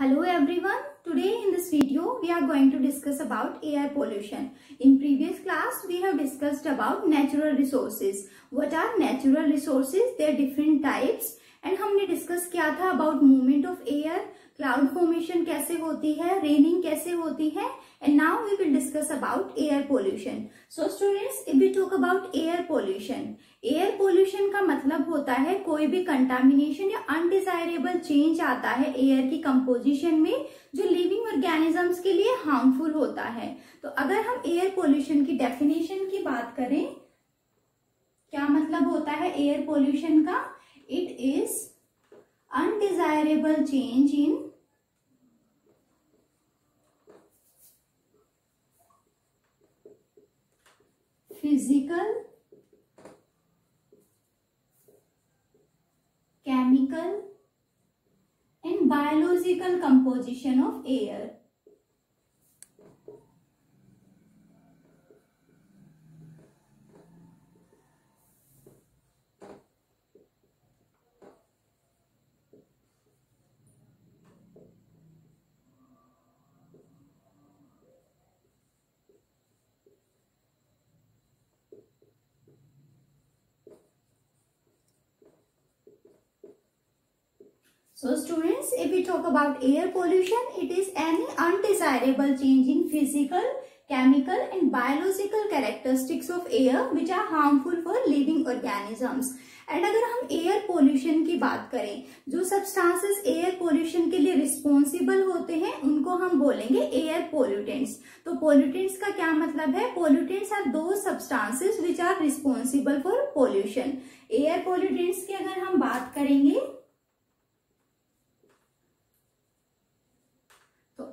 Hello everyone. Today in this video we are going to discuss about air pollution. In previous class we have discussed about natural resources. What are natural resources? There are different types and हमने discuss किया था about movement of air cloud formation कैसे होती है raining कैसे होती है and now we will discuss about air pollution so students if we talk about air pollution air pollution का मतलब होता है कोई भी कंटामिनेशन या अनडिजायरेबल चेंज आता है एयर की कंपोजिशन में, जो लिविंग ऑर्गेनिजम्स के लिए हार्मफुल होता है। तो अगर हम एयर पोल्यूशन की डेफिनेशन की बात करें, क्या मतलब होता है एयर पोल्यूशन का? It is undesirable change in physical chemical and biological composition of air So students, if we talk about air pollution, it is any undesirable change in physical, chemical and biological characteristics of air which are harmful for living organisms. And अगर हम air pollution की बात करें जो substances air pollution के लिए responsible होते हैं उनको हम बोलेंगे एयर पोल्यूटेंट्स तो पोल्यूटेंट्स का क्या मतलब है pollutants are those substances which are responsible for pollution air pollutants की अगर हम बात करेंगे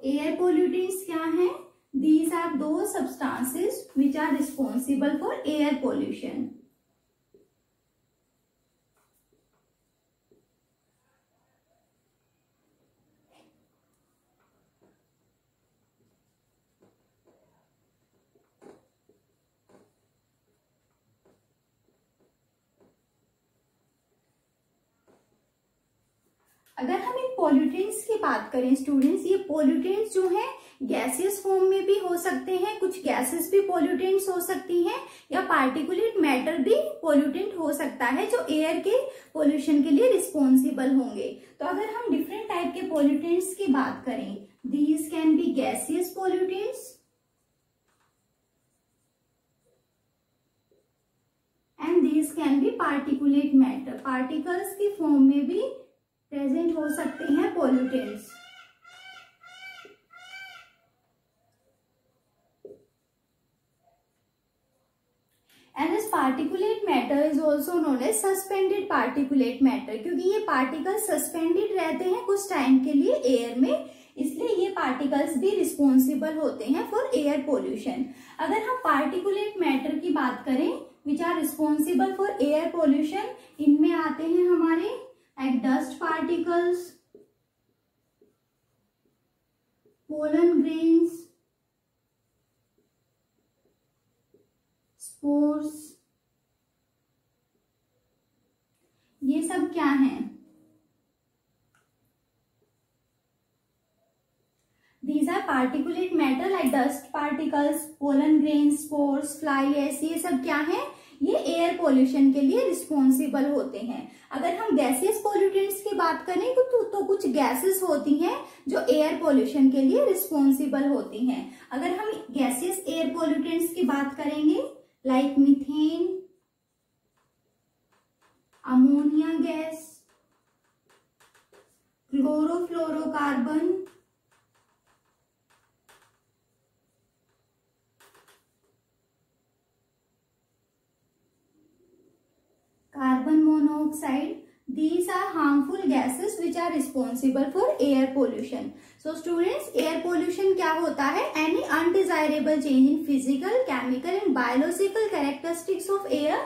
एयर पोल्यूटेंट्स क्या है? These are those substances which are responsible for air pollution अगर हम इन पोल्यूटेंट्स की बात करें स्टूडेंट्स ये पोल्यूटेंट्स जो हैं गैसियस फॉर्म में भी हो सकते हैं, कुछ गैसेस भी पोल्यूटेंट्स हो सकती हैं, या पार्टिकुलेट मैटर भी पोल्यूटेंट हो सकता है, जो एयर के पोल्यूशन के लिए रिस्पॉन्सिबल होंगे। तो अगर हम डिफरेंट टाइप के पोल्यूटेंट्स की बात करें these can be gaseous pollutants and these can be particulate matter particles की फॉर्म में भी प्रेजेंट हो सकते हैं pollutants and this particulate matter is also known as suspended particulate matter क्योंकि ये पार्टिकल्स सस्पेंडेड रहते हैं कुछ टाइम के लिए एयर में, इसलिए ये पार्टिकल्स भी रिस्पॉन्सिबल होते हैं फॉर एयर पोल्यूशन अगर हम पार्टिकुलेट मैटर की बात करें which are responsible for air pollution इनमें आते हैं हमारे particles, pollen grains, spores, ये सब क्या है These are particulate matter like dust particles, pollen grains, spores, fly ash ये सब क्या है ये एयर पोल्यूशन के लिए रिस्पॉन्सिबल होते हैं। अगर हम गैसियस पोल्यूटेंट्स की बात करें तो, तो, तो कुछ गैसेस होती हैं जो एयर पोल्यूशन के लिए रिस्पॉन्सिबल होती हैं। अगर हम गैसियस एयर पोल्यूटेंट्स की बात करेंगे like methane ammonia gas chlorofluorocarbon carbon monoxide these are harmful gases which are responsible for air pollution so students air pollution kya hota hai any undesirable change in physical chemical and biological characteristics of air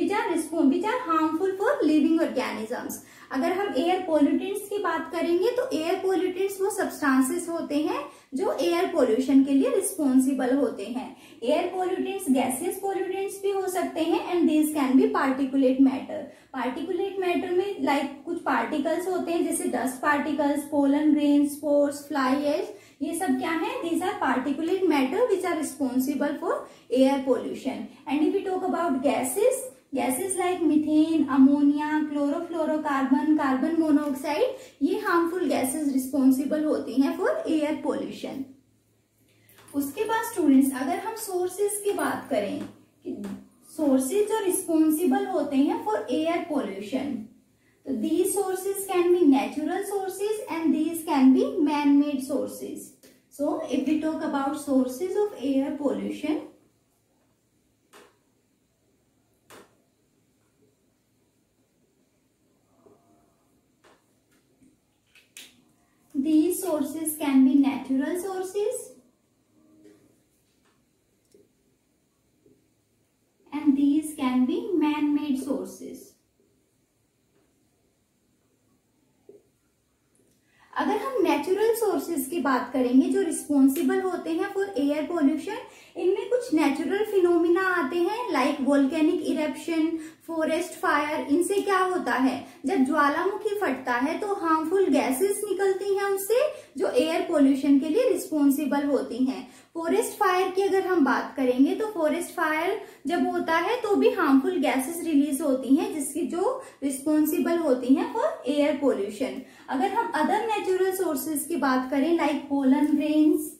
which are which are harmful for living organisms अगर हम air pollutants की बात करेंगे तो air pollutants वो substances होते हैं जो एयर पोल्यूशन के लिए रिस्पॉन्सिबल होते हैं। एयर पोल्यूटेंट्स गैसियस पोल्यूटेंट्स भी हो सकते हैं and this can be particulate matter particulate matter में लाइक like, कुछ पार्टिकल्स होते हैं जैसे dust particles pollen grain spores fly ash ये सब क्या है? These are particulate matter which are responsible for air pollution and if you talk about gases gases like methane ammonia chlorofluorocarbon carbon monoxide ये harmful gases responsible होती हैं for air pollution उसके बाद students अगर हम सोर्सेज की बात करें सोर्सेज जो रिस्पॉन्सिबल होते हैं फॉर एयर पोल्यूशन तो these sources can be natural sources and these can be man made sources so if we talk about sources of air these sources can be natural sources and these can be man-made sources. अगर हम natural sources की बात करेंगे जो responsible होते हैं for air pollution इनमें कुछ नेचुरल फिनोमिना आते हैं like volcanic eruption forest fire इनसे क्या होता है? जब ज्वालामुखी फटता है तो हार्मफुल गैसेस निकलती हैं उससे जो एयर पोल्यूशन के लिए रिस्पॉन्सिबल होती हैं। फॉरेस्ट फायर की अगर हम बात करेंगे तो फॉरेस्ट फायर जब होता है तो भी हार्मफुल गैसेस रिलीज़ होती हैं, जिसकी जो रिस्पॉन्सिबल होती हैं फॉर एयर पोल्यूशन अगर हम अदर नेचुरल सोर्सेज की बात करें like pollen grains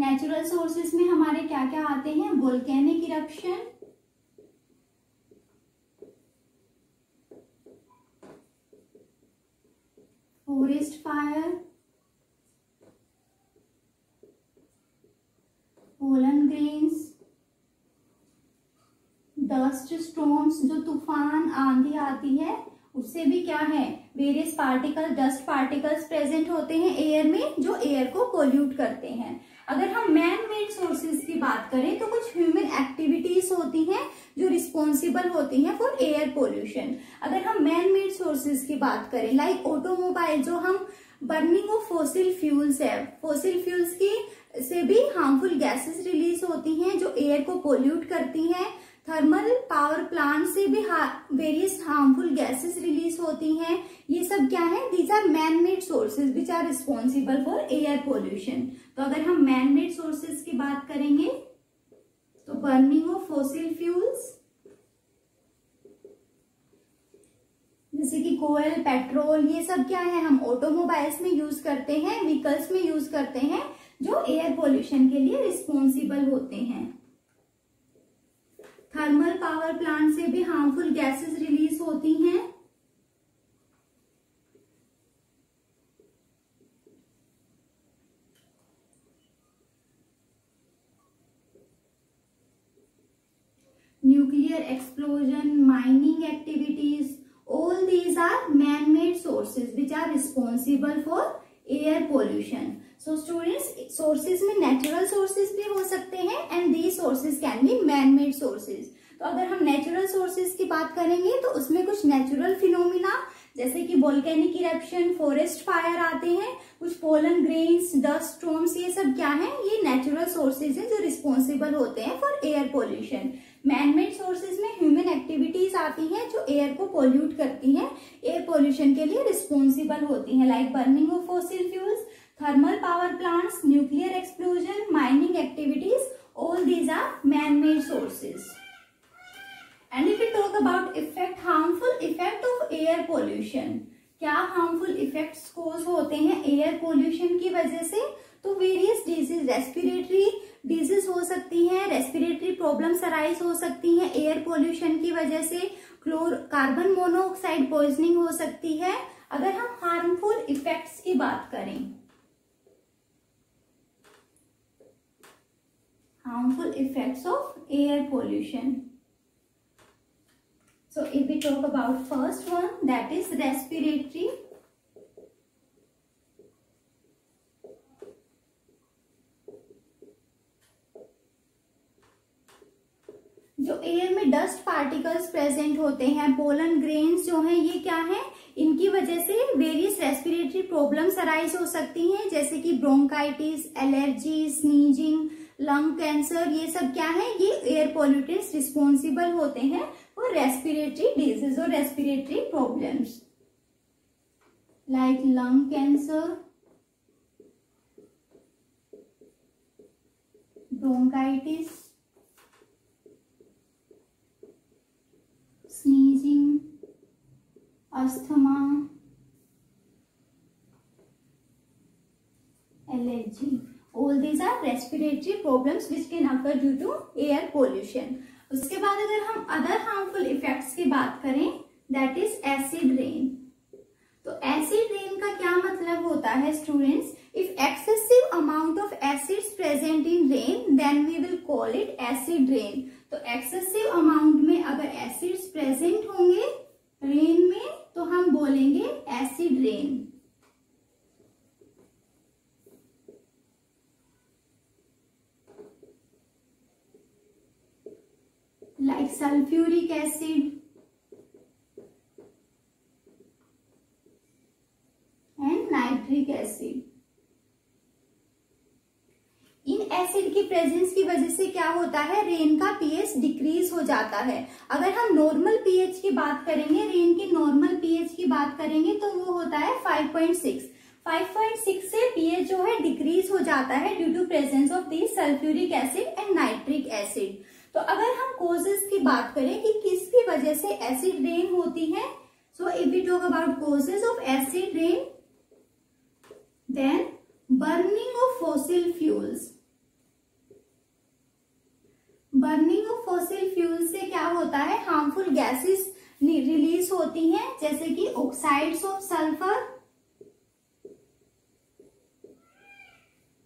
natural sources में हमारे क्या क्या आते हैं? Volcanic eruption forest fire pollen grains dust stones जो तूफ़ान आंधी आती है, उससे भी क्या है? Various particle dust particles present होते हैं एयर में, जो एयर को पोल्यूट करते हैं। अगर हम मैन मेड सोर्सेज की बात करें तो कुछ ह्यूमन एक्टिविटीज़ होती हैं जो रिस्पॉन्सिबल होती हैं फॉर एयर पोल्यूशन अगर हम मैन मेड सोर्सेज की बात करें लाइक ऑटोमोबाइल जो हम बर्निंग ऑफ़ फोसिल फ्यूल्स है फोसिल फ्यूल्स की से भी हार्मफुल गैसेस रिलीज़ होती हैं, जो एयर को पोल्यूट करती हैं थर्मल पावर प्लांट से भी वेरियस हार्मफुल गैसेस रिलीज़ होती हैं। ये सब क्या है? These are man made sources which are responsible for air pollution तो अगर हम मैन मेड सोर्सेज की बात करेंगे तो बर्निंग ऑफ़ फोसिल फ्यूल्स जैसे कि कोयल पेट्रोल ये सब क्या है? हम ऑटोमोबाइल्स में यूज़ करते हैं व्हीकल्स में यूज़ करते हैं, जो एयर पोल्यूशन के लिए रिस्पॉन्सिबल होते हैं। थर्मल पावर प्लांट से भी हार्मफुल गैसेस रिलीज़ होती हैं। Nuclear explosion mining activities all these are man made sources which are responsible for air pollution so students sources में नेचुरल सोर्सेज भी हो सकते हैं and the sources can be man made sources तो अगर हम नेचुरल सोर्सेज की बात करेंगे तो उसमें कुछ नेचुरल फिनोमिना जैसे कि वोल्केनिक इरेप्शन फॉरेस्ट फायर आते हैं, कुछ पोलन ग्रेन्स डस्ट स्टोम्स ये सब क्या है? ये नेचुरल सोर्सेज हैं जो रिस्पॉन्सिबल होते हैं for air pollution man made sources में ह्यूमन एक्टिविटीज़ आती हैं जो एयर को पोल्यूट करती हैं एयर पोल्यूशन के लिए रिस्पॉन्सिबल होती हैं like burning of fossil fuels thermal power plants, nuclear explosion, mining activities, all these are man-made sources. And if we talk about effect, harmful effect of air pollution, क्या harmful effects cause होते हैं air pollution की वजह से? तो various disease respiratory disease हो सकती हैं रेस्पिरेटरी प्रॉब्लम्स अराइज हो सकती हैं एयर पोल्यूशन की वजह से। क्लोर कार्बन मोनोऑक्साइड पॉइजनिंग हो सकती है। अगर हम हार्मफुल इफेक्ट्स की बात करें harmful effects of air pollution. So, if we talk about first one, that is respiratory जो एयर में डस्ट पार्टिकल्स प्रेजेंट होते हैं पोलन ग्रेन्स जो हैं, ये क्या है इनकी वजह से वेरियस रेस्पिरेटरी प्रॉब्लम्स अराइज हो सकती हैं, जैसे कि bronchitis allergy sneezing lung cancer ये सब क्या है? ये एयर पोल्यूटेंट्स रिस्पॉन्सिबल होते हैं फॉर रेस्पिरेटरी डिज़ीज़ और respiratory problems like lung cancer bronchitis sneezing asthma allergy all these are respiratory problems which can occur due to air pollution. उसके बाद अगर हम अदर हार्मफुल इफेक्ट्स की बात करें दैट इज़ एसिड रेन तो acid rain का क्या मतलब होता है students if excessive amount of acids present in rain then we will call it acid rain तो एक्सेसिव अमाउंट में अगर एसिड्स प्रेजेंट होंगे रेन में तो हम बोलेंगे acid rain like sulfuric acid. And nitric acid. इन एसिड की प्रेजेंस की वजह से क्या होता है? रेन का पीएच डिक्रीज हो जाता है। अगर हम नॉर्मल पीएच की बात करेंगे रेन की नॉर्मल पीएच की बात करेंगे तो वो होता है 5.6 5.6 से पीएच जो है डिक्रीज हो जाता है due to presence of the sulphuric acid and nitric acid तो अगर हम कोजेस की बात करें कि किसकी वजह से एसिड रेन होती है so if we talk about causes of acid rain then burning of fossil fuels burning of fossil fuel से क्या होता है? हार्मफुल गैसेस रिलीज़ होती हैं, जैसे कि oxides of sulphur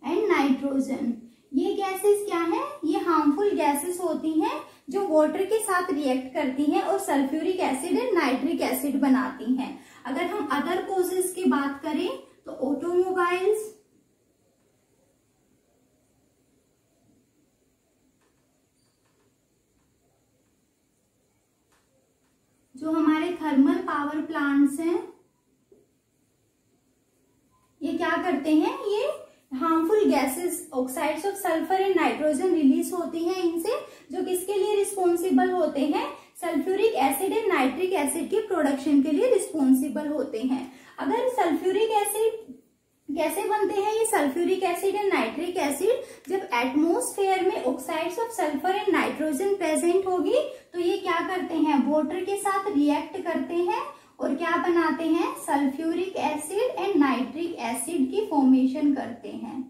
and nitrogen ये गैसेस क्या है? ये हार्मफुल गैसेस होती हैं जो वाटर के साथ रिएक्ट करती हैं और sulphuric acid and nitric acid बनाती हैं। अगर हम अदर कोजेस की बात करें तो ऑटोमोबाइल्स जो हमारे थर्मल पावर प्लांट्स हैं, ये क्या करते हैं? ये harmful gases oxides of sulphur and nitrogen release होती हैं इनसे, जो किसके लिए रिस्पॉन्सिबल होते हैं? Sulphuric acid and nitric acid के प्रोडक्शन के लिए रिस्पॉन्सिबल होते हैं। अगर सल्फ्यूरिक एसिड कैसे बनते हैं? ये sulphuric acid and nitric acid जब एटमोस्फेयर में oxides of sulphur and nitrogen present होगी तो ये क्या करते हैं? वाटर के साथ रिएक्ट करते हैं। और क्या बनाते हैं? Sulphuric acid and nitric acid की फॉर्मेशन करते हैं।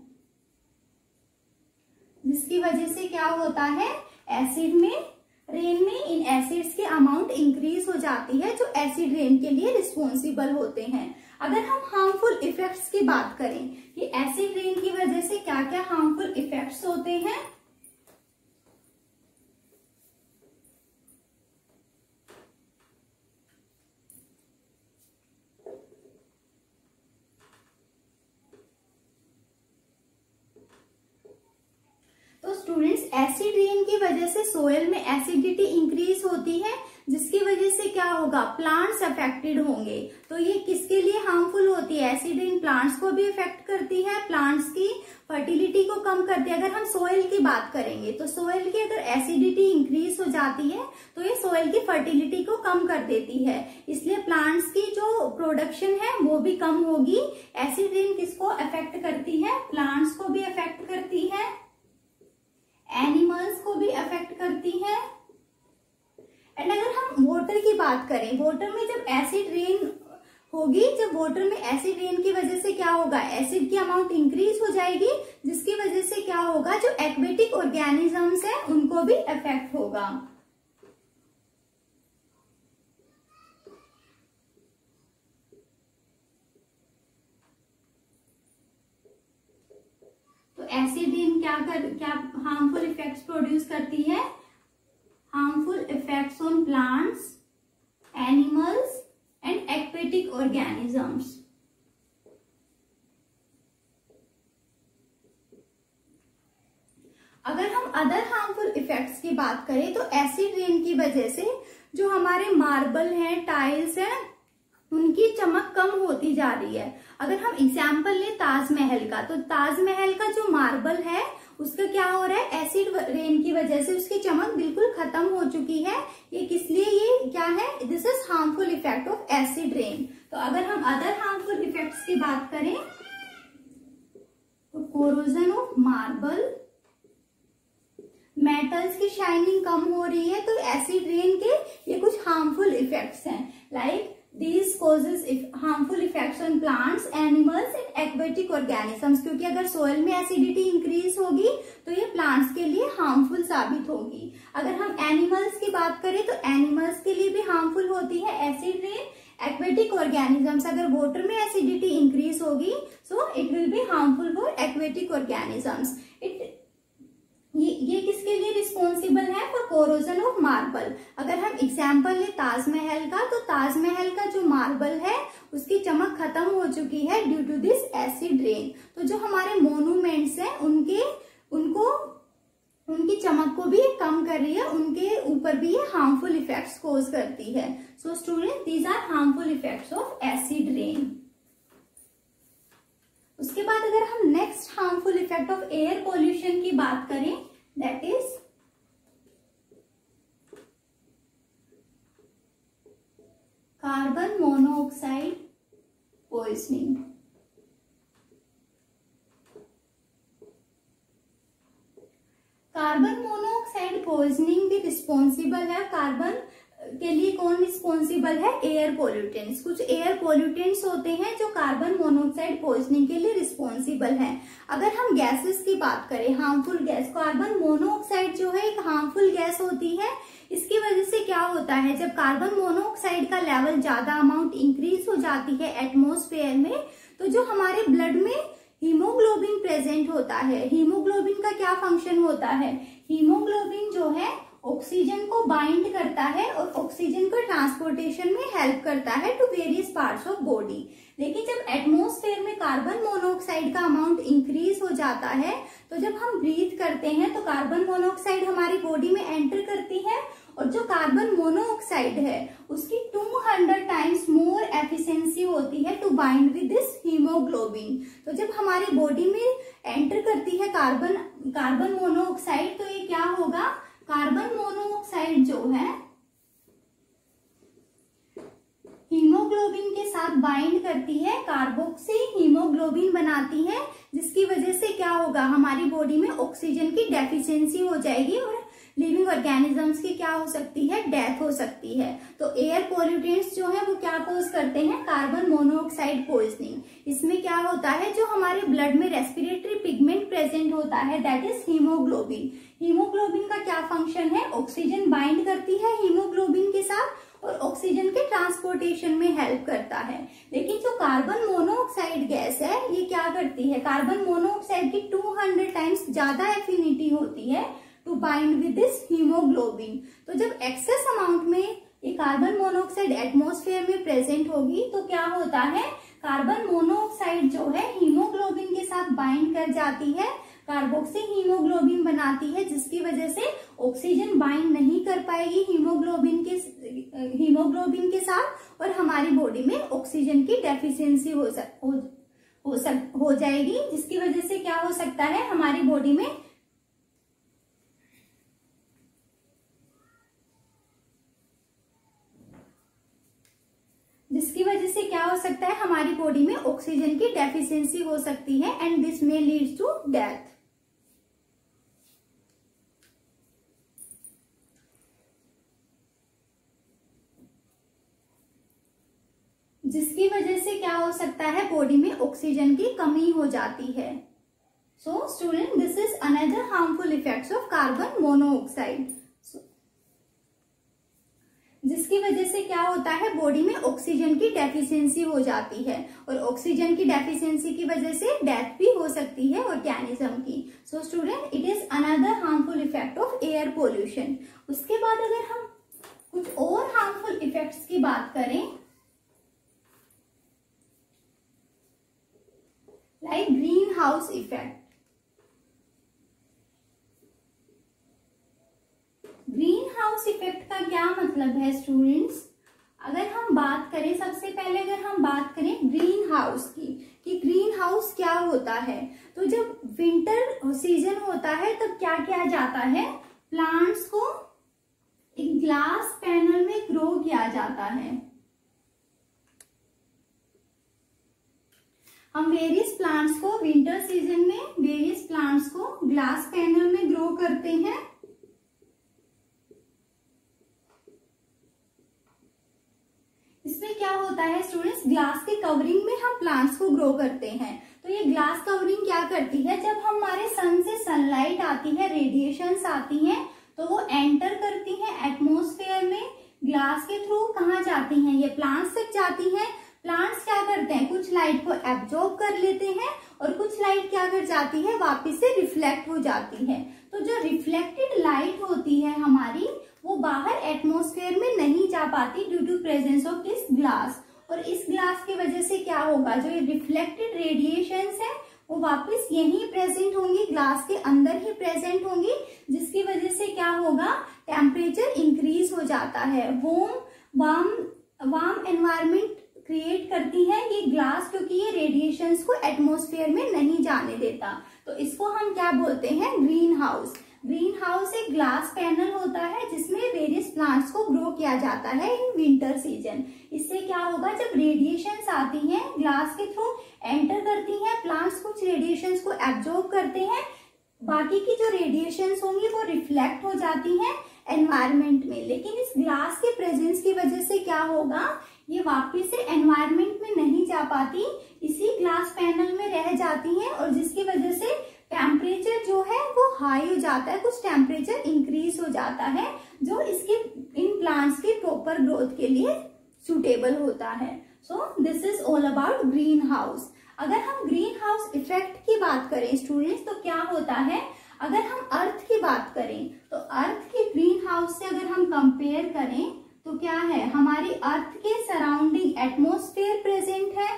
जिसकी वजह से क्या होता है? एसिड में रेन में इन एसिड्स की अमाउंट इंक्रीज हो जाती है, जो एसिड रेन के लिए रिस्पॉन्सिबल होते हैं। अगर हम हार्मफुल इफेक्ट्स की बात करें, कि एसिड रेन की वजह से क्या क्या हार्मफुल इफेक्ट्स होते हैं स्टूडेंट्स रेन की वजह से सोयल में एसिडिटी इंक्रीज होती है, जिसकी वजह से क्या होगा? प्लांट्स अफेक्टेड होंगे। तो ये किसके लिए हार्मफुल होती है? एसिड रेन प्लांट्स को भी इफ़ेक्ट करती है प्लांट्स की फर्टिलिटी को कम करती है। अगर हम सोयल की बात करेंगे तो सोयल की अगर एसिडिटी इंक्रीज हो जाती है तो ये सोयल की फर्टिलिटी को कम कर देती है। इसलिए प्लांट्स की जो प्रोडक्शन है, वो भी कम होगी। एसिड इन किसको अफेक्ट करती है? प्लांट्स को भी अफेक्ट करती है। एनिमल्स को भी अफेक्ट करती है। एंड अगर हम वाटर की बात करें वाटर में जब एसिड रेन होगी, जब वाटर में एसिड रेन की वजह से क्या होगा? एसिड की अमाउंट इंक्रीज हो जाएगी, जिसकी वजह से क्या होगा? जो एक्वेटिक ऑर्गेनिजम्स है, उनको भी अफेक्ट होगा एसिड इन क्या कर, क्या हार्मफुल इफेक्ट्स प्रोड्यूस करती है? Harmful effects on plants animals and aquatic organisms अगर हम अदर हार्मफुल इफेक्ट्स की बात करें तो एसिड रेन की वजह से जो हमारे मार्बल हैं टाइल्स हैं उनकी चमक कम होती जा रही है। अगर हम एग्ज़ाम्पल ले ताजमहल का तो ताजमहल का जो मार्बल है, उसका क्या हो रहा है? एसिड रेन की वजह से उसकी चमक बिल्कुल खत्म हो चुकी है। ये किस लिए? ये क्या है? This is harmful effect of acid rain तो अगर हम अदर हार्मफुल इफेक्ट्स की बात करें तो कोरोजन ऑफ़ मार्बल मेटल्स की शाइनिंग कम हो रही है तो एसिड रेन के ये कुछ हार्मफुल इफेक्ट्स हैं। Like these causes harmful effects on plants animals and aquatic organisms क्योंकि अगर सोयल में एसिडिटी इंक्रीज होगी तो ये प्लांट्स के लिए हार्मफुल साबित होगी। अगर हम एनिमल्स की बात करें तो एनिमल्स के लिए भी हार्मफुल होती है एसिड रेन एक्वेटिक ऑर्गेनिजम्स अगर वाटर में एसिडिटी इंक्रीज होगी so it will be harmful for aquatic organisms ये ये किसके लिए रिस्पॉन्सिबल है? फॉर कोरोजन ऑफ़ मार्बल अगर हम एग्ज़ाम्पल ले ताजमहल का तो ताजमहल का जो मार्बल है, उसकी चमक खत्म हो चुकी है due to this acid rain तो जो हमारे मोनूमेंट्स हैं, उनके, उनको, उनकी चमक को भी कम कर रही है, उनके ऊपर भी ये हार्मफुल इफेक्ट्स कोज करती है. So student these are harmful effects of acid rain उसके बाद अगर हम next harmful effect of air pollution की बात करें that is carbon monoxide poisoning carbon monoxide poisoning भी रिस्पॉन्सिबल है। कार्बन के लिए कौन रिस्पॉन्सिबल है? एयर पोल्यूटेंट्स कुछ एयर पोल्यूटेंट्स होते हैं जो कार्बन मोनोऑक्साइड पॉइजनिंग के लिए रिस्पॉन्सिबल हैं। अगर हम गैसेस की बात करें हार्मफुल गैस कार्बन मोनोऑक्साइड जो है, एक हार्मफुल गैस होती है, इसकी वजह से क्या होता है? जब कार्बन मोनोऑक्साइड का लेवल ज़्यादा अमाउंट इंक्रीज हो जाती है एटमोस्फेयर में तो जो हमारे ब्लड में हीमोग्लोबिन प्रेजेंट होता है। हीमोग्लोबिन का क्या फ़ंक्शन होता है? हीमोग्लोबिन जो है ऑक्सीजन को बाइंड करता है और ऑक्सीजन को ट्रांसपोर्टेशन में हेल्प करता है to various parts of body लेकिन जब एटमोस्फेयर में कार्बन मोनोऑक्साइड का अमाउंट इंक्रीज हो जाता है तो जब हम ब्रीथ करते हैं तो कार्बन मोनोऑक्साइड हमारी बॉडी में एंटर करती है और जो कार्बन मोनोऑक्साइड है, उसकी 200 टाइम्स मोर एफिशिएंसी होती है to bind with this haemoglobin तो जब हमारी बॉडी में एंटर करती है कार्बन कार्बन मोनोऑक्साइड तो ये क्या होगा? कार्बन मोनोऑक्साइड जो है, हीमोग्लोबिन के साथ बाइंड करती है, कार्बोक्सी हीमोग्लोबिन बनाती है, जिसकी वजह से क्या होगा, हमारी बॉडी में ऑक्सीजन की डेफिशिएंसी हो जाएगी और लिविंग ऑर्गेनिजम्स की क्या हो सकती है? डेथ हो सकती है। तो एयर पोल्यूटेंट्स जो है, वो क्या कोज करते हैं? कार्बन मोनोऑक्साइड पॉइजनिंग इसमें क्या होता है? जो हमारे ब्लड में रेस्पिरेटरी पिगमेंट प्रेजेंट होता है दैट इज़ हीमोग्लोबिन हीमोग्लोबिन का क्या फ़ंक्शन है? ऑक्सीजन बाइंड करती है हीमोग्लोबिन के साथ और ऑक्सीजन के ट्रांसपोर्टेशन में हेल्प करता है। लेकिन जो कार्बन मोनोऑक्साइड गैस है, ये क्या करती है? कार्बन मोनोऑक्साइड की 200 टाइम्स ज़्यादा एफिनिटी होती है। To bind with this haemoglobin तो जब एक्सेस अमाउंट में ये कार्बन मोनोऑक्साइड एटमोस्फेयर में प्रेजेंट होगी तो क्या होता है? कार्बन मोनोऑक्साइड जो है हीमोग्लोबिन के साथ बाइंड कर जाती है। कार्बोक्सी हीमोग्लोबिन बनाती है जिसकी वजह से ऑक्सीजन बाइंड नहीं कर पाएगी हीमोग्लोबिन के हीमोग्लोबिन के साथ और हमारी बॉडी में ऑक्सीजन की डेफिशिएंसी हो, सक, हो, हो, सक, हो जाएगी जिसकी वजह से क्या हो सकता है? हमारी बॉडी में जिसकी वजह से क्या हो सकता है? हमारी बॉडी में ऑक्सीजन की डेफिशिएंसी हो सकती है and this may leads to death जिसकी वजह से क्या हो सकता है? बॉडी में ऑक्सीजन की कमी हो जाती है। So student this is another harmful effects of carbon monoxide जिसकी वजह से क्या होता है बॉडी में ऑक्सीजन की डेफिशिएंसी हो जाती है। और ऑक्सीजन की डेफिशिएंसी की वजह से डेथ भी हो सकती है ऑर्गेनिज्म की। So student it is another harmful effect of air pollution उसके बाद अगर हम कुछ और हार्मफुल इफेक्ट्स की बात करें like green house effect. Green house effect का क्या मतलब है स्टूडेंट्स अगर हम बात करें, सबसे पहले अगर हम बात करें ग्रीन हाउस की, कि ग्रीन हाउस क्या होता है तो जब विंटर सीज़न होता है, तब क्या किया जाता है? प्लांट्स को एक ग्लास पैनल में ग्रो किया जाता है। हम वेरियस प्लांट्स को विंटर सीज़न में वेरियस प्लांट्स को ग्लास पैनल में ग्रो करते हैं। इसमें क्या होता है स्टूडेंट्स ग्लास के कवरिंग में हम प्लांट्स को ग्रो करते हैं। तो ये ग्लास कवरिंग क्या करती है, जब हमारे सन से सनलाइट आती है रेडिएशन आती है तो वो एंटर करती है एटमोस्फेयर में ग्लास के थ्रू कहा जाती हैं, ये प्लांट्स तक जाती हैं। प्लांट्स क्या करते हैं, कुछ लाइट को एब्जॉर्ब कर लेते हैं और कुछ लाइट क्या कर जाती है, वापस से रिफ्लेक्ट हो जाती है। तो जो रिफ्लेक्टेड लाइट होती है हमारी वो बाहर एटमोस्फेयर में नहीं जा पाती due to presence of this glass और इस ग्लास की वजह से क्या होगा? जो ये रिफ्लेक्टेड रेडिएशन है, वो वापस यही प्रेजेंट होंगी ग्लास के अंदर ही प्रेजेंट होंगी, जिसकी वजह से क्या होगा? टेम्परेचर इंक्रीज हो जाता है। Warm warm warm environment create करती है ये ग्लास क्योंकि ये रेडिएशंस को एटमोस्फेयर में नहीं जाने देता। तो इसको हम क्या बोलते हैं? ग्रीन हाउस ग्रीन हाउस एक ग्लास पैनल होता है, जिसमें वेरियस प्लांट्स को ग्रो किया जाता है इन विंटर सीज़न इससे क्या होगा, जब रेडिएशन आती हैं ग्लास के थ्रू एंटर करती हैं प्लांट्स कुछ रेडिएशन को एब्जॉर्ब करते हैं, बाकी की जो रेडिएशन होंगी वो रिफ्लेक्ट हो जाती हैं एनवायरमेंट में। लेकिन इस ग्लास के प्रेजेंस की वजह से क्या होगा, ये वापिस से एनवायरमेंट में नहीं जा पाती, इसी ग्लास पैनल में रह जाती हैं, और जिसकी वजह से टेम्परेचर जो है वो हाई हो जाता है, कुछ टेम्परेचर इंक्रीज हो जाता है, जो इसके इन प्लांट्स की प्रॉपर ग्रोथ के लिए सुटेबल होता है। So this is all about green house अगर हम ग्रीन हाउस इफ़ेक्ट की बात करें स्टूडेंट्स तो क्या होता है? अगर हम अर्थ की बात करें तो अर्थ के ग्रीन हाउस से अगर हम कंपेयर करें तो क्या है? हमारी अर्थ के सराउंडिंग एटमोस्फेयर प्रेजेंट है।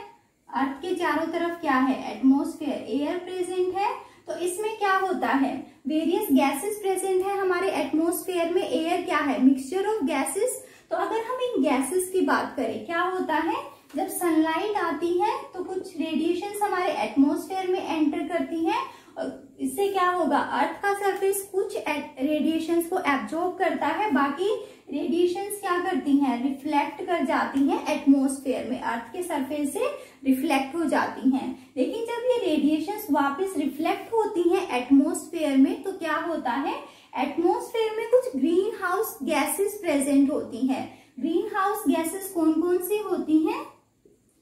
अर्थ के चारों तरफ़ क्या है? एटमोस्फेयर एयर प्रेजेंट है। तो इसमें क्या होता है? वेरियस गैसेस प्रेजेंट है हमारे एटमोस्फेयर में। एयर क्या है? मिक्सचर ऑफ़ गैसेस तो अगर हम इन गैसेस की बात करें, क्या होता है? जब सनलाइट आती है तो कुछ रेडिएशन हमारे एटमोस्फेयर में एंटर करती है। इससे क्या होगा? अर्थ का सरफेस कुछ रेडिएशन को एब्जॉर्ब करता है। बाकी रेडिएशन क्या करती हैं? रिफ्लेक्ट कर जाती हैं एटमोस्फेयर में। अर्थ के सरफेस से रिफ्लेक्ट हो जाती हैं। लेकिन जब ये रेडिएशन वापस रिफ्लेक्ट होती हैं एटमोस्फेयर में तो क्या होता है? एटमोस्फेयर में कुछ ग्रीन हाउस गैसेस प्रेजेंट होती हैं। ग्रीन हाउस गैसेस कौन कौन सी होती हैं?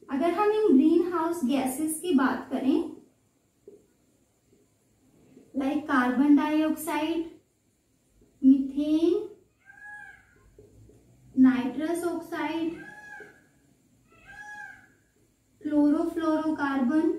अगर हम इन ग्रीन हाउस गैसेस की बात करें like carbon dioxide methane nitrous oxide chlorofluorocarbon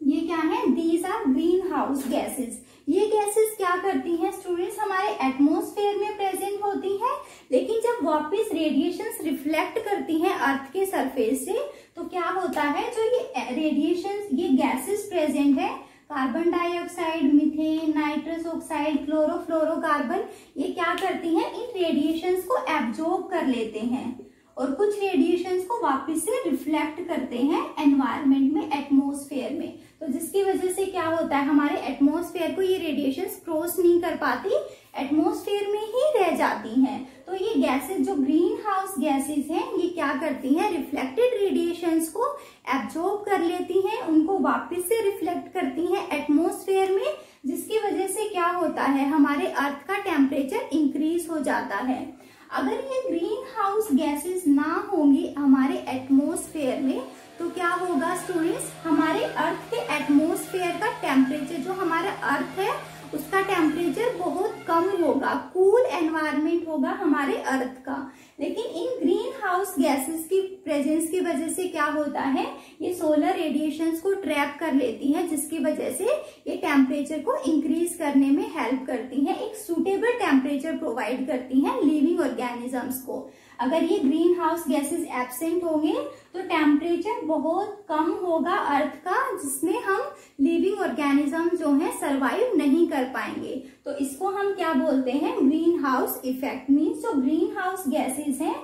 ये क्या है? These are green house gases ये गैसेस क्या करती हैं स्टूडेंट्स हमारे एटमोस्फेयर में प्रेजेंट होती हैं, लेकिन जब वापस रेडिएशन रिफ्लेक्ट करती हैं अर्थ के सरफेस से तो क्या होता है? जो ये रेडिएशन ये गैसेस प्रेजेंट है carbon dioxide methane nitrous oxide chlorofluorocarbon ये क्या करती हैं? इन रेडिएशंस को एब्जॉर्ब कर लेते हैं। और कुछ रेडिएशंस को वापस से रिफ्लेक्ट करते हैं एनवायरमेंट में एटमोस्फेयर में। तो जिसकी वजह से क्या होता है, हमारे एटमोस्फेयर को ये रेडिएशन क्रॉस नहीं कर पाती एटमोस्फेयर में ही रह जाती हैं। तो ये गैसेस जो ग्रीन हाउस गैसेस हैं, ये क्या करती हैं रिफ्लेक्टेड रेडिएशंस को एब्जॉर्ब कर लेती हैं, उनको वापस से रिफ्लेक्ट करती हैं एटमोस्फेयर में, जिसकी वजह से क्या होता है, हमारे अर्थ का टेम्परेचर इंक्रीज हो जाता है। अगर ये ग्रीन हाउस गैसेस ना होंगी हमारे एटमोस्फेयर में तो क्या होगा स्टूडेंट्स हमारे अर्थ के एटमोस्फेयर का टेम्परेचर जो हमारा अर्थ है, उसका टेम्परेचर बहुत कम होगा कूल एनवायरमेंट होगा हमारे अर्थ का। लेकिन इन ग्रीन हाउस गैसेस की प्रेजेंस की वजह से क्या होता है? ये सोलर रेडिएशन को ट्रैप कर लेती है, जिसकी वजह से ये टेम्परेचर को इंक्रीज करने में हेल्प करती है। एक सुटेबल टेम्परेचर प्रोवाइड करती हैं लिविंग ऑर्गेनिजम्स को। अगर ये ग्रीन हाउस गैसेस एबसेंट होंगे तो टेम्परेचर बहुत कम होगा अर्थ का, जिसमें हम लिविंग ऑर्गेनिज्म जो है सरवाइव नहीं कर पाएँगे। तो इसको हम क्या बोलते हैं? ग्रीन हाउस इफ़ेक्ट मीन्स जो ग्रीन हाउस गैसेज हैं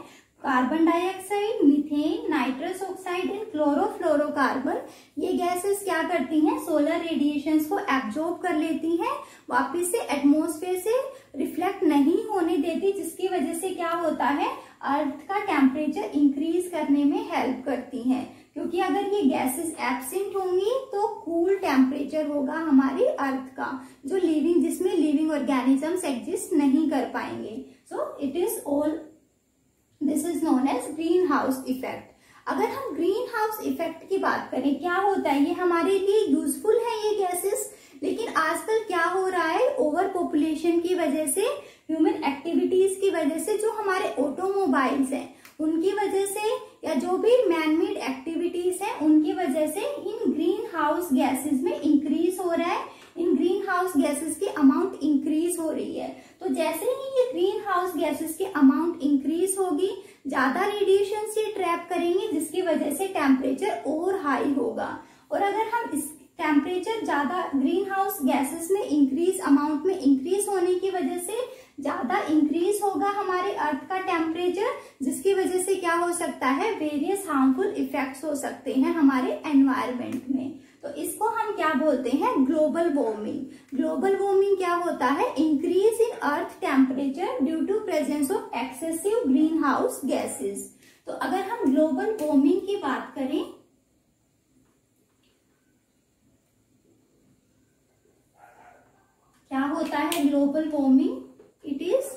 carbon dioxide, methane, nitrous oxide and chlorofluorocarbon. ये गैसेस क्या करती हैं? सोलर रेडिएशंस को एब्जॉर्ब कर लेती हैं, वापस से एटमॉस्फेयर से रिफ्लेक्ट नहीं होने देती, जिसकी वजह से क्या होता है? अर्थ का टेम्परेचर इंक्रीज करने में हेल्प करती हैं। क्योंकि अगर ये गैसेस एबसेंट होंगी तो कूल टेम्परेचर होगा हमारी अर्थ का, जो लिविंग जिसमें लिविंग ऑर्गेनिजम्स एग्जिस्ट नहीं कर पाएँगे। So it is all this is known as green house effect अगर हम ग्रीन हाउस इफ़ेक्ट की बात करें, क्या होता है? ये हमारे लिए यूजफुल है ये गैसेस लेकिन आजकल क्या हो रहा है? ओवर पॉपुलेशन की वजह से ह्यूमन एक्टिविटीज़ की वजह से जो हमारे ऑटोमोबाइल्स हैं, उनकी वजह से, या जो भी मैन मेड एक्टिविटीज़ हैं, उनकी वजह से इन ग्रीन हाउस गैसेस में इंक्रीज हो रहा है। इन ग्रीन हाउस गैसेस की अमाउंट इंक्रीज हो रही है। तो जैसे ही ये ग्रीन हाउस गैसेस की अमाउंट इंक्रीज होगी, ज़्यादा रेडिएशन से ट्रैप करेंगे, जिसकी वजह से टेम्परेचर और हाई होगा। और अगर हम इस टेम्परेचर ज़्यादा ग्रीन हाउस गैसेस में इंक्रीज अमाउंट में इंक्रीज होने की वजह से ज़्यादा इंक्रीज होगा हमारे अर्थ का टेम्परेचर जिसकी वजह से क्या हो सकता है? वेरियस हार्मफुल इफेक्ट्स हो सकते हैं हमारे एनवायरमेंट में। तो इसको हम क्या बोलते हैं? ग्लोबल वार्मिंग ग्लोबल वार्मिंग क्या होता है? Increase in earth temperature due to presence of excessive green house gases तो अगर हम ग्लोबल वार्मिंग की बात करें, क्या होता है global warming it is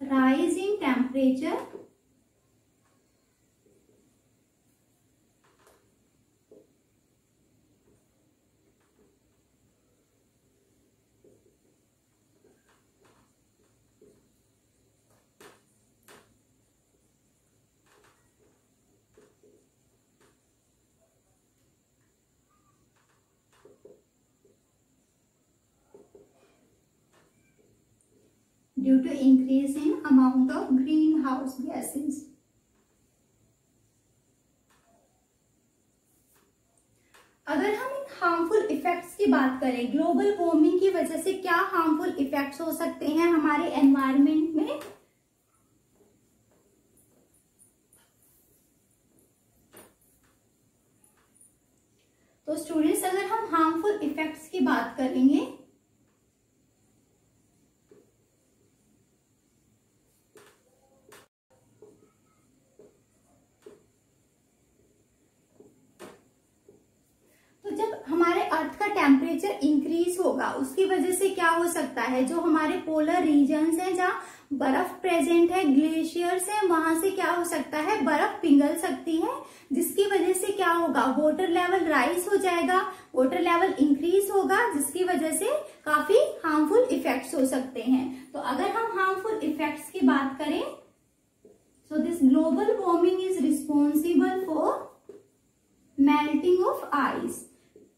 rise in temperature due to increase in amount of greenhouse gases. अगर हम इन हार्मफुल इफेक्ट्स की बात करें ग्लोबल वार्मिंग की वजह से क्या हार्मफुल इफेक्ट्स हो सकते हैं हमारे एनवायरमेंट में तो स्टूडेंट्स अगर हम हार्मफुल इफेक्ट्स की बात करेंगे टेम्परेचर इंक्रीज होगा उसकी वजह से क्या हो, जो हमारे पोलर रीजन है, जहाँ बर्फ़ प्रेजेंट है ग्लेशियर्स है, वहाँ से क्या हो सकता है, बर्फ़ पिघल सकती है, जिसकी वजह से क्या होगा वाटर लेवल राइज हो जाएगा वाटर लेवल इंक्रीज होगा, जिसकी वजह से काफ़ी हार्मफुल इफेक्ट्स हो सकते हैं। तो अगर हम हार्मफुल इफेक्ट्स की बात करें so this global warming is responsible for melting of ice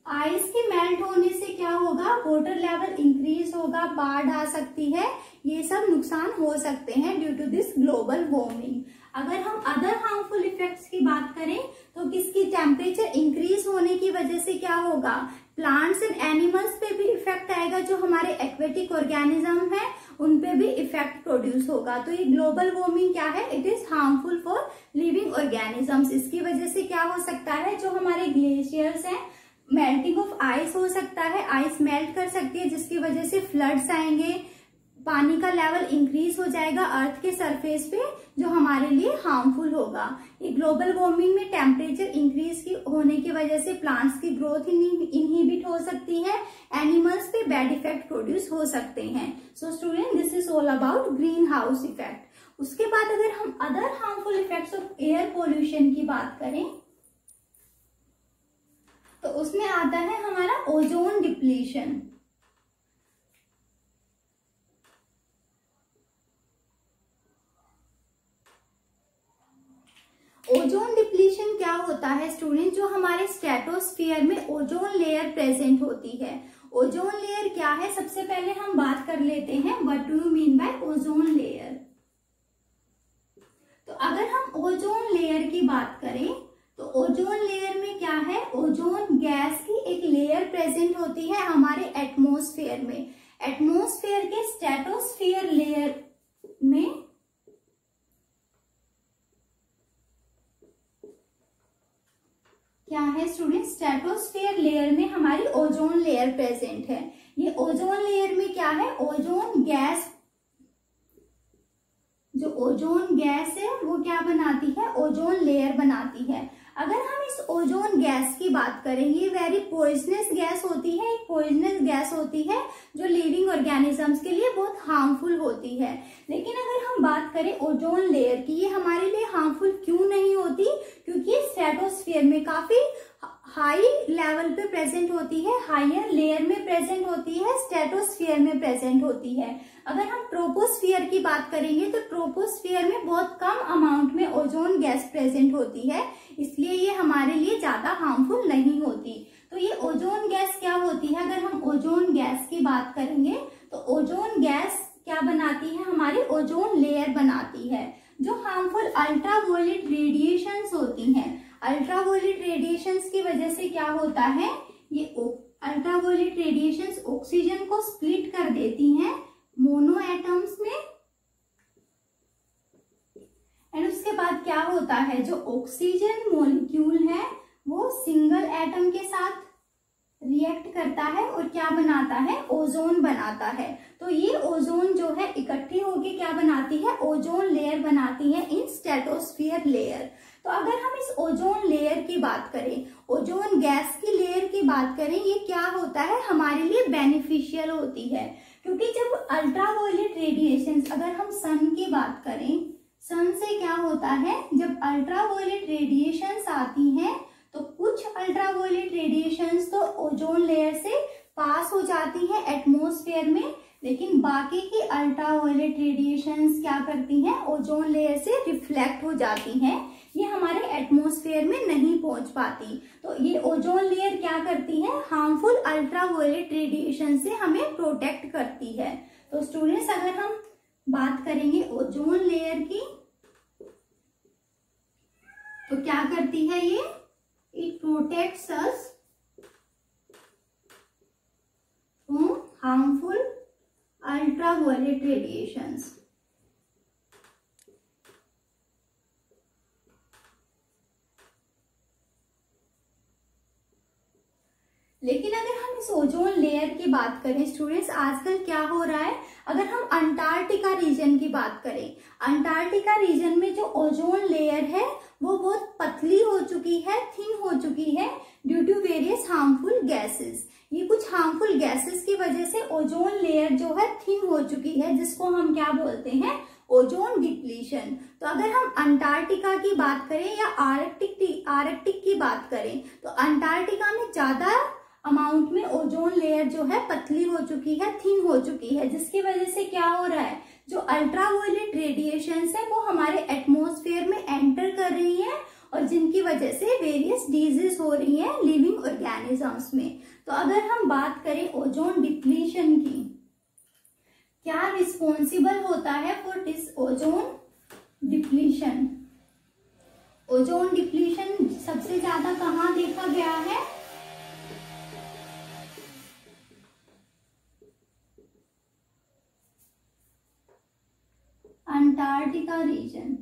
ice के मेल्ट होने से क्या होगा? वाटर लेवल इंक्रीज होगा, बाढ़ आ सकती है। ये सब नुकसान हो सकते हैं due to this global warming अगर हम अदर हार्मफुल इफेक्ट्स की बात करें तो किसकी टेम्परेचर इंक्रीज होने की वजह से क्या होगा? प्लांट्स एंड एनिमल्स पे भी इफ़ेक्ट आएगा जो हमारे एक्वेटिक ऑर्गेनिज्म है, उन पे भी इफ़ेक्ट प्रोड्यूस होगा। तो ये ग्लोबल वार्मिंग क्या है? It is harmful for living organisms इसकी वजह से क्या हो सकता है? जो हमारे ग्लेशियर्स हैं मेल्टिंग ऑफ़ आइस हो सकता है आइस मेल्ट कर सकती है, जिसकी वजह से फ्लड्स आएँगे। पानी का लेवल इंक्रीज हो जाएगा अर्थ के सरफेस पे, जो हमारे लिए हार्मफुल होगा। ये ग्लोबल वार्मिंग में टेम्परेचर इंक्रीज होने की वजह से प्लांट्स की ग्रोथ इनहिबिट हो सकती है एनिमल्स पे बैड इफ़ेक्ट प्रोड्यूस हो सकते हैं। So student this is all about green house effect उसके बाद अगर हम other harmful effects of air pollution की बात करें उसमें आता है हमारा ओजोन डिप्लीशन। ओजोन डिप्लीशन क्या होता है स्टूडेंट? जो हमारे स्टेटोस्फियर में ओजोन लेयर प्रेजेंट होती है। ओजोन लेयर क्या है? सबसे पहले हम बात कर लेते हैं what do you mean by ozone layer. तो अगर हम ओजोन लेयर की बात करें तो ओजोन लेयर में क्या है? ओजोन गैस की एक लेयर प्रेजेंट होती है हमारे एटमोस्फेयर में। एटमोस्फेयर के स्टेटोस्फेयर लेयर में क्या है स्टूडेंट स्टेटोस्फेयर लेयर में हमारी ओजोन लेयर प्रेजेंट है। ये ओजोन लेयर में क्या है? ओजोन गैस जो ओजोन गैस है, वो क्या बनाती है? ओजोन लेयर बनाती है। अगर हम इस ओजोन गैस की बात करें, ये वेरी पॉइजनस गैस होती है, एक पॉइजनस गैस होती है, जो लिविंग ऑर्गेनिजम्स के लिए बहुत हार्मफुल होती है। लेकिन अगर हम बात करें ओजोन लेयर की, ये हमारे लिए हार्मफुल क्यों नहीं होती? क्योंकि ये में काफ़ी हाई लेवल पे प्रेजेंट होती है हायर लेयर में प्रेजेंट होती है स्टेटोस्फियर में प्रेजेंट होती है। अगर हम ट्रोपोस्फियर की बात करेंगे तो ट्रोपोस्फियर में बहुत कम अमाउंट में ओजोन गैस प्रेजेंट होती है। इसलिए ये हमारे लिए ज़्यादा हार्मफुल नहीं होती। तो ये ओजोन गैस क्या होती है? अगर हम ओजोन गैस की बात करेंगे तो ओजोन गैस क्या बनाती है? हमारी ओजोन लेयर बनाती है, जो हार्मफुल अल्ट्रावोलेट रेडिएशन होती हैं। अल्ट्रावोलेट रेडिएशन की वजह से क्या होता है? ये अल्ट्रावोलेट रेडिएशन ऑक्सीजन को स्प्लिट कर देती हैं मोनो एटम्स में। एंड उसके बाद क्या होता है? जो ऑक्सीजन मोलिक्यूल है, वो सिंगल एटम के साथ रिएक्ट करता है और क्या बनाता है? ओजोन बनाता है। तो ये ओजोन जो है, इकट्ठी होके क्या बनाती है? ओजोन लेयर बनाती है इन स्टेटोस्फियर लेयर तो अगर हम इस ओजोन लेयर की बात करें, ओजोन गैस की लेयर की बात करें, ये क्या होता है? हमारे लिए बेनिफिशियल होती है। क्योंकि जब अल्ट्रावायलेट रेडिएशन अगर हम सन की बात करें सन से क्या होता है? जब अल्ट्रावायलेट रेडिएशन आती हैं तो कुछ अल्ट्रावायलेट रेडिएशन तो ओजोन लेयर से पास हो जाती है एटमोस्फेयर में, लेकिन बाकी की अल्ट्रावायलेट रेडिएशन क्या करती हैं? ओजोन लेयर से रिफ्लेक्ट हो जाती हैं। ये हमारे एटमोस्फेयर में नहीं पहुँच पाती। तो ये ओजोन लेयर क्या करती है? हार्मफुल अल्ट्रावायलेट रेडिएशन से हमें प्रोटेक्ट करती है। तो स्टूडेंट्स अगर हम बात करेंगे ओजोन लेयर की तो क्या करती है ये? It protects us from harmful ultraviolet radiations लेकिन अगर हम इस ओजोन लेयर की बात करें स्टूडेंट्स आजकल क्या हो रहा है? अगर हम अंटार्कटिका रीजन की बात करें, अंटार्कटिका रीजन में जो ओजोन लेयर है, वो बहुत पतली हो चुकी है, थिन हो चुकी है due to various harmful gases ये कुछ हार्मफुल गैसेस की वजह से ओजोन लेयर जो है, थिन हो चुकी है, जिसको हम क्या बोलते हैं? Ozone depletion. तो अगर हम अंटार्कटिका की बात करें या आर्कटिक आर्कटिक की बात करें तो अंटार्कटिका में ज़्यादा अमाउंट में ओजोन लेयर जो है पतली हो चुकी है थिन हो चुकी है, जिसकी वजह से क्या हो रहा है? जो अल्ट्रावायलेट रेडिएशन है, वो हमारे एटमोस्फेयर में एंटर कर रही है और जिनकी वजह से वेरियस डिज़ीज़ हो रही है लिविंग ऑर्गेनिजम्स में। तो अगर हम बात करें ओजोन डिप्लीशन की, क्या रिस्पॉन्सिबल होता है for this ozone depletion ozone depletion सबसे ज़्यादा कहाँ देखा गया है? अंटार्कटिका रीजन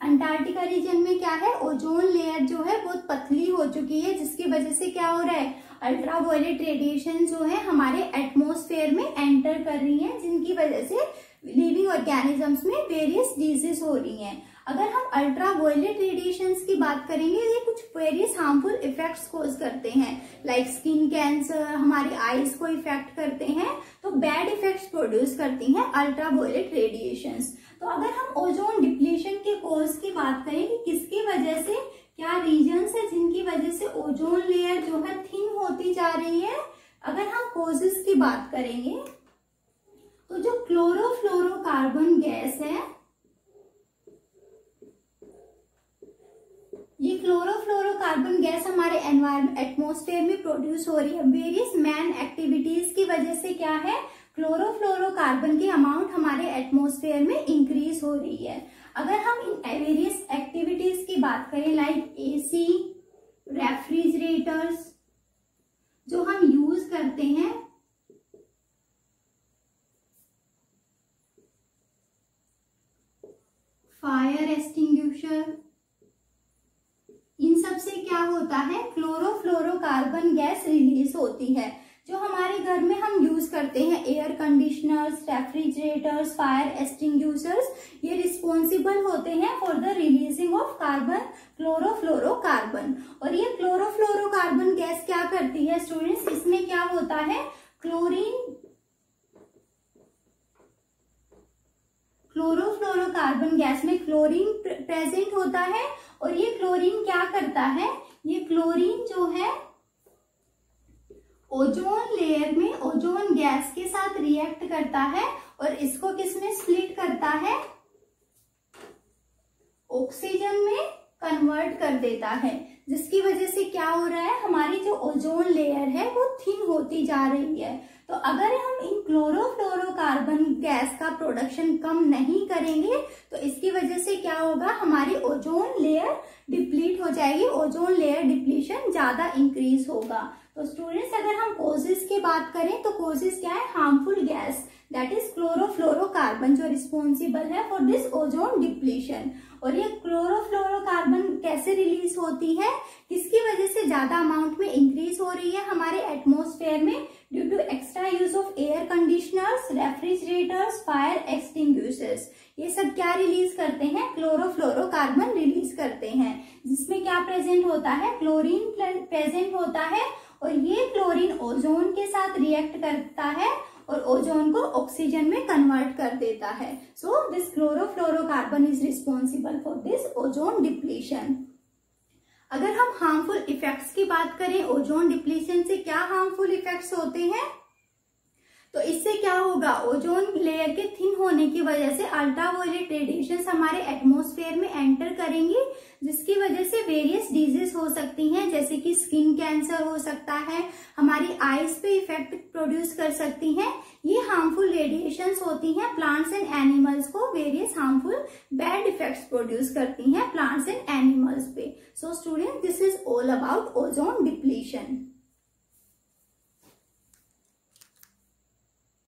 अंटार्कटिका रीजन में क्या है? ओजोन लेयर जो है, बहुत पतली हो चुकी है, जिसकी वजह से क्या हो रहा है? अल्ट्रावायलेट रेडिएशन जो है, हमारे एटमोस्फेयर में एंटर कर रही है, जिनकी वजह से लिविंग ऑर्गेनिजम्स में वेरियस डिज़ीज़ हो रही हैं। अगर हम अल्ट्रा वायलेट रेडिएशन की बात करेंगे, ये कुछ वेरियस हार्मफुल इफेक्ट्स कोज करते हैं। लाइक स्किन कैंसर हमारी आईज को इफ़ेक्ट करते हैं तो बैड इफेक्ट्स प्रोड्यूस करती हैं अल्ट्रा वायलेट रेडिएशन तो अगर हम ओजोन डिप्लीशन के कोज की बात करें कि किसकी वजह से? क्या रीजन है जिनकी वजह से ओजोन लेयर जो है थिन होती जा रही है? अगर हम कोजेस की बात करेंगे तो जो क्लोरोफ्लोरोकार्बन गैस है ये क्लोरोफ्लोरोकार्बन गैस हमारे एनवायरमेंट एटमोस्फेयर में प्रोड्यूस हो रही है। वेरियस मैन एक्टिविटीज़ की वजह से क्या है? क्लोरोफ्लोरोकार्बन की अमाउंट हमारे एटमोस्फेयर में इंक्रीज हो रही है। अगर हम इन वेरियस एक्टिविटीज़ की बात करें लाइक एसी रेफ्रिजरेटर्स जो हम यूज़ करते हैं फायर एक्सटिंग्विशर इन सबसे क्या होता है? क्लोरोफ्लोरोकार्बन गैस रिलीज़ होती है, जो हमारे घर में हम यूज़ करते हैं। Air conditioners, refrigerators, fire extinguishers, ये रिस्पॉन्सिबल होते हैं for the releasing of carbon, chlorofluorocarbon. और ये क्लोरोफ्लोरोकार्बन गैस क्या करती है, स्टूडेंट्स? इसमें क्या होता है? क्लोरीन क्लोरोफ्लोरोकार्बन गैस में क्लोरीन प्रेजेंट होता है और ये क्लोरीन क्या करता है? ये क्लोरीन जो है ओजोन लेयर में ओजोन गैस के साथ रिएक्ट करता है और इसको किसमें स्प्लिट करता है? ऑक्सीजन में कन्वर्ट कर देता है। जिसकी वजह से क्या हो रहा है? हमारी जो ओजोन लेयर है, वो थिन होती जा रही है। तो अगर हम इन क्लोरोफ्लोरोकार्बन गैस का प्रोडक्शन कम नहीं करेंगे तो इसकी वजह से क्या होगा? हमारी ओजोन लेयर डिप्लीट हो जाएगी ओजोन लेयर डिप्लीशन ज़्यादा इंक्रीज होगा। तो स्टूडेंट्स अगर हम कोजेस की बात करें तो कोजेस क्या है? Harmful gas that is chlorofluorocarbon जो रिस्पॉन्सिबल है फॉर दिस ओजोन डिप्लीशन और ये क्लोरोफ्लोरोकार्बन कैसे रिलीज़ होती है? किसकी वजह से ज़्यादा अमाउंट में इंक्रीज हो रही है हमारे एटमोस्फेयर में? Due to extra use of air conditioners refrigerators fire extinguishers ये सब क्या रिलीज़ करते हैं? क्लोरोफ्लोरोकार्बन रिलीज़ करते हैं। जिसमें क्या प्रेजेंट होता है? क्लोरीन प्रेजेंट होता है। और ये क्लोरीन ओजोन के साथ रिएक्ट करता है। और ओजोन को ऑक्सीजन में कन्वर्ट कर देता है। So this chlorofluorocarbon is responsible for this ozone depletion अगर हम हार्मफुल इफेक्ट्स की बात करें ओजोन डिप्लीशन से क्या हार्मफुल इफेक्ट्स होते हैं? तो इससे क्या होगा? ओजोन लेयर के थिन होने की वजह से अल्ट्रावायलेट रेडिएशन हमारे एटमोस्फेयर में एंटर करेंगे, जिसकी वजह से वेरियस डिज़ीज़ हो सकती हैं, जैसे कि स्किन कैंसर हो सकता है, हमारी आईज पे इफ़ेक्ट प्रोड्यूस कर सकती हैं। ये हार्मफुल रेडिएशन होती हैं प्लांट्स एंड एनिमल्स को various harmful bad effects produce करती हैं प्लांट्स एंड एनिमल्स पे। So student this is all about ozone depletion